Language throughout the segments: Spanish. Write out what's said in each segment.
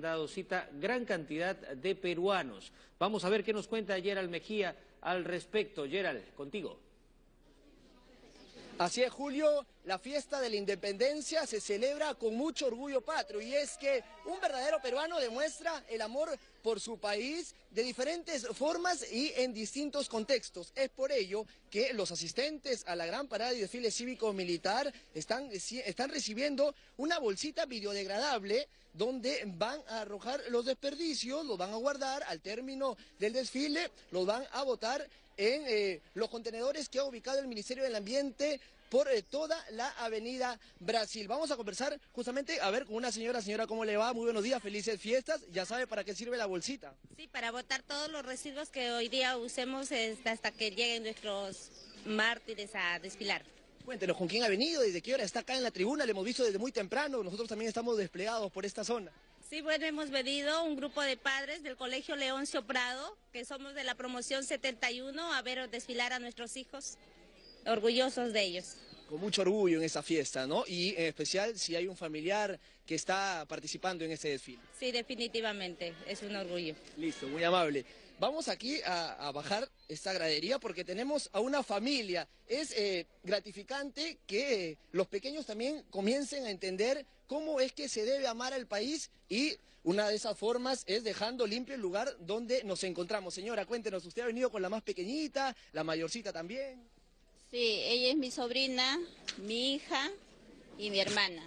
dado cita gran cantidad de peruanos. Vamos a ver qué nos cuenta Gerald Mejía al respecto. Gerald, contigo. Así es, Julio, la fiesta de la independencia se celebra con mucho orgullo patrio y es que un verdadero peruano demuestra el amor por su país de diferentes formas y en distintos contextos. Es por ello que los asistentes a la gran parada y desfile cívico-militar están, están recibiendo una bolsita biodegradable donde van a arrojar los desperdicios, los van a guardar al término del desfile, los van a botar en eh, los contenedores que ha ubicado el Ministerio del Ambiente por eh, toda la avenida Brasil. Vamos a conversar justamente, a ver, con una señora. Señora, ¿cómo le va? Muy buenos días, felices fiestas. Ya sabe para qué sirve la bolsita. Sí, para botar todos los residuos que hoy día usemos este, hasta que lleguen nuestros mártires a desfilar. Cuéntenos, ¿con quién ha venido? ¿Desde qué hora está acá en la tribuna? Le hemos visto desde muy temprano. Nosotros también estamos desplegados por esta zona. Sí, bueno, hemos venido un grupo de padres del Colegio Leoncio Prado, que somos de la promoción 71, a ver desfilar a nuestros hijos, orgullosos de ellos. Con mucho orgullo en esa fiesta, ¿no? Y en especial si hay un familiar que está participando en ese desfile. Sí, definitivamente, es un orgullo. Listo, muy amable. Vamos aquí a, bajar esta gradería porque tenemos a una familia. Es eh, gratificante que los pequeños también comiencen a entender cómo es que se debe amar al país y una de esas formas es dejando limpio el lugar donde nos encontramos. Señora, cuéntenos, ¿usted ha venido con la más pequeñita, la mayorcita también? Sí, ella es mi sobrina, mi hija y mi hermana.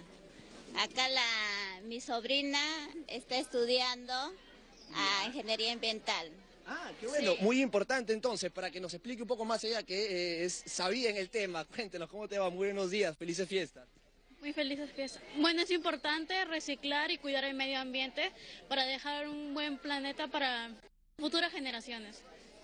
Acá la, mi sobrina está estudiando a ingeniería ambiental. Ah, qué bueno. Muy importante entonces, para que nos explique un poco más ella que eh, sabía en el tema. Cuéntenos, ¿cómo te va? Muy buenos días, felices fiestas. Muy felices fiestas. Bueno, es importante reciclar y cuidar el medio ambiente para dejar un buen planeta para futuras generaciones.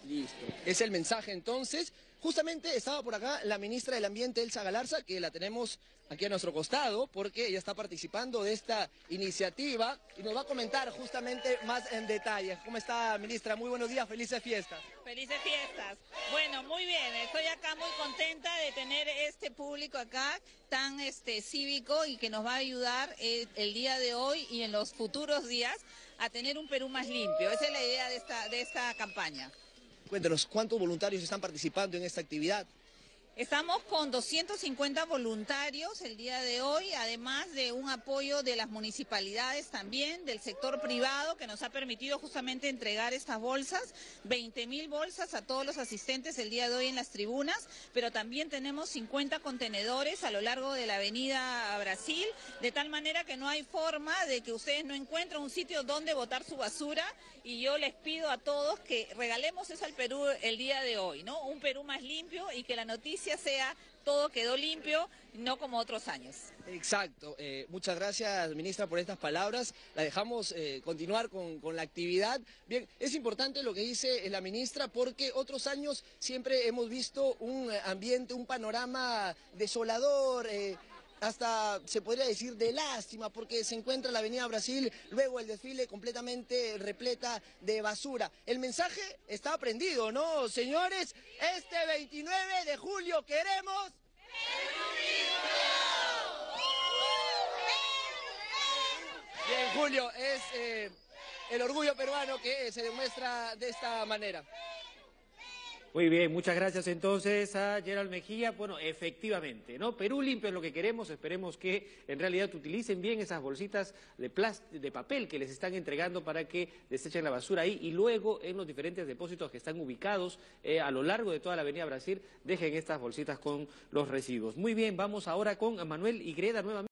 Listo. Es el mensaje entonces. Justamente estaba por acá la ministra del Ambiente, Elsa Galarza, que la tenemos aquí a nuestro costado, porque ella está participando de esta iniciativa y nos va a comentar justamente más en detalle. ¿Cómo está, ministra? Muy buenos días, felices fiestas. Felices fiestas. Bueno, muy bien, estoy acá muy contenta de tener este público acá tan este, cívico y que nos va a ayudar el, eh, el día de hoy y en los futuros días a tener un Perú más limpio. Esa es la idea de esta, de esta campaña. Cuéntanos, ¿cuántos voluntarios están participando en esta actividad? Estamos con 250 voluntarios el día de hoy, además de un apoyo de las municipalidades también, del sector privado, que nos ha permitido justamente entregar estas bolsas, 20 mil bolsas a todos los asistentes el día de hoy en las tribunas, pero también tenemos 50 contenedores a lo largo de la avenida Brasil, de tal manera que no hay forma de que ustedes no encuentren un sitio donde botar su basura y yo les pido a todos que regalemos eso al Perú el día de hoy, ¿no? Un Perú más limpio y que la noticia sea todo quedó limpio, no como otros años. Exacto. Eh, muchas gracias, ministra, por estas palabras. La dejamos eh, continuar con, la actividad. Bien, es importante lo que dice la ministra porque otros años siempre hemos visto un ambiente, un panorama desolador. Eh, hasta se podría decir de lástima porque se encuentra la Avenida Brasil, luego el desfile completamente repleta de basura. El mensaje está aprendido, ¿no, señores? Este 29 de julio queremos... Bien, Julio, es eh, el orgullo peruano que se demuestra de esta manera. Muy bien, muchas gracias entonces a Gerald Mejía. Bueno, efectivamente, ¿no? Perú limpio es lo que queremos, esperemos que en realidad utilicen bien esas bolsitas de, de papel que les están entregando para que desechen la basura ahí y luego en los diferentes depósitos que están ubicados eh, a lo largo de toda la avenida Brasil dejen estas bolsitas con los residuos. Muy bien, vamos ahora con Manuel Igreda nuevamente.